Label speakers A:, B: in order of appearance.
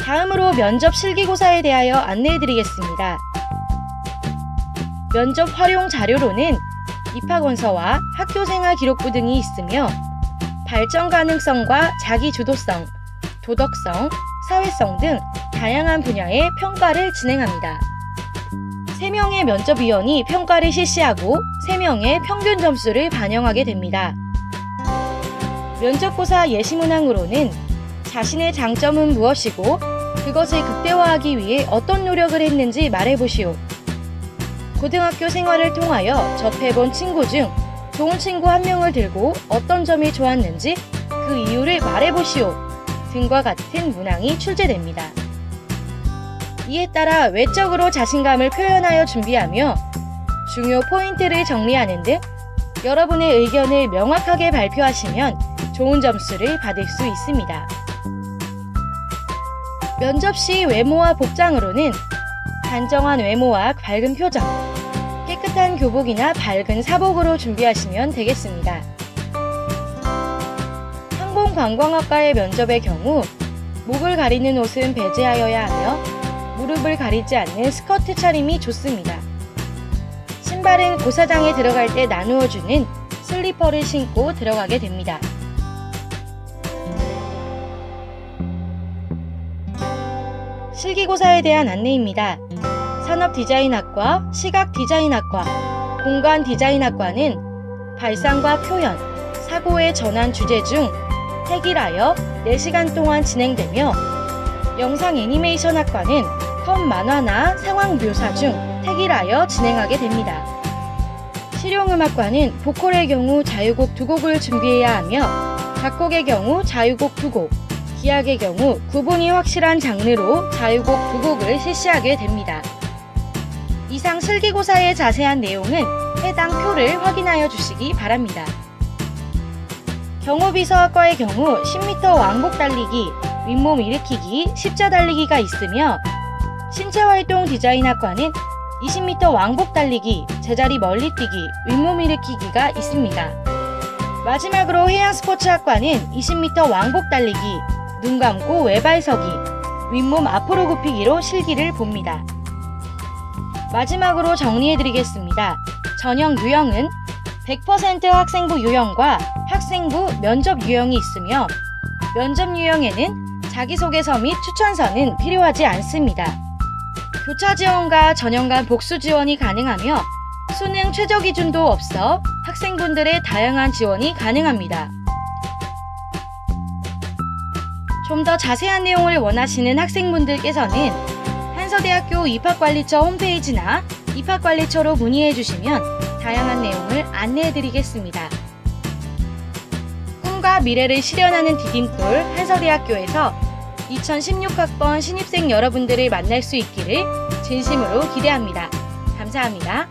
A: 다음으로 면접 실기고사에 대하여 안내해드리겠습니다. 면접 활용 자료로는 입학원서와 학교생활 기록부 등이 있으며 발전 가능성과 자기 주도성, 도덕성, 사회성 등 다양한 분야의 평가를 진행합니다. 3명의 면접위원이 평가를 실시하고 3명의 평균 점수를 반영하게 됩니다. 면접고사 예시문항으로는 자신의 장점은 무엇이고 그것을 극대화하기 위해 어떤 노력을 했는지 말해보시오. 고등학교 생활을 통하여 접해본 친구 중 좋은 친구 한 명을 들고 어떤 점이 좋았는지 그 이유를 말해보시오. 등과 같은 문항이 출제됩니다. 이에 따라 외적으로 자신감을 표현하여 준비하며 중요 포인트를 정리하는 등 여러분의 의견을 명확하게 발표하시면 좋은 점수를 받을 수 있습니다. 면접 시 외모와 복장으로는 단정한 외모와 밝은 표정, 깨끗한 교복이나 밝은 사복으로 준비하시면 되겠습니다. 항공관광학과의 면접의 경우 목을 가리는 옷은 배제하여야 하며 무릎을 가리지 않는 스커트 차림이 좋습니다. 신발은 고사장에 들어갈 때 나누어주는 슬리퍼를 신고 들어가게 됩니다. 실기고사에 대한 안내입니다. 산업디자인학과, 시각디자인학과, 공간디자인학과는 발상과 표현, 사고의 전환 주제 중 핵일하여 4시간 동안 진행되며 영상 애니메이션 학과는 컴 만화나 상황 묘사 중 택일하여 진행하게 됩니다. 실용음악과는 보컬의 경우 자유곡 두 곡을 준비해야 하며 작곡의 경우 자유곡 두 곡, 기악의 경우 구분이 확실한 장르로 자유곡 두 곡을 실시하게 됩니다. 이상 실기고사의 자세한 내용은 해당 표를 확인하여 주시기 바랍니다. 경호비서학과의 경우 10m 왕복 달리기, 윗몸 일으키기, 십자 달리기가 있으며 신체활동 디자인학과는 20m 왕복 달리기, 제자리 멀리 뛰기, 윗몸 일으키기가 있습니다. 마지막으로 해양스포츠학과는 20m 왕복 달리기, 눈 감고 외발서기, 윗몸 앞으로 굽히기로 실기를 봅니다. 마지막으로 정리해드리겠습니다. 전형 유형은 100% 학생부 유형과 학생부 면접 유형이 있으며 면접 유형에는 자기소개서 및 추천서는 필요하지 않습니다. 교차 지원과 전형간 복수 지원이 가능하며 수능 최저 기준도 없어 학생분들의 다양한 지원이 가능합니다. 좀 더 자세한 내용을 원하시는 학생분들께서는 한서대학교 입학관리처 홈페이지나 입학관리처로 문의해 주시면 다양한 내용을 안내해 드리겠습니다. 꿈과 미래를 실현하는 디딤돌 한서대학교에서 2016학번 신입생 여러분들을 만날 수 있기를 진심으로 기대합니다. 감사합니다.